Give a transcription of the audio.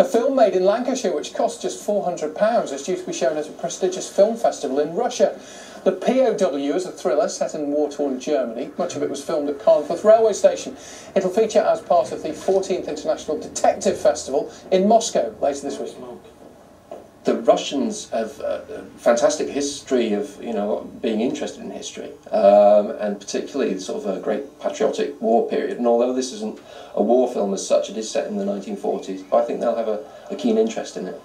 A film made in Lancashire which cost just £400 is due to be shown at a prestigious film festival in Russia. The POW is a thriller set in war-torn Germany. Much of it was filmed at Carnforth Railway Station. It'll feature as part of the 14th International Detective Festival in Moscow later this week the Russians have a fantastic history of you know being interested in history, um, and particularly sort of a great patriotic war period. And although this isn't a war film as such, it is set in the 1940s. I think they'll have a, a keen interest in it.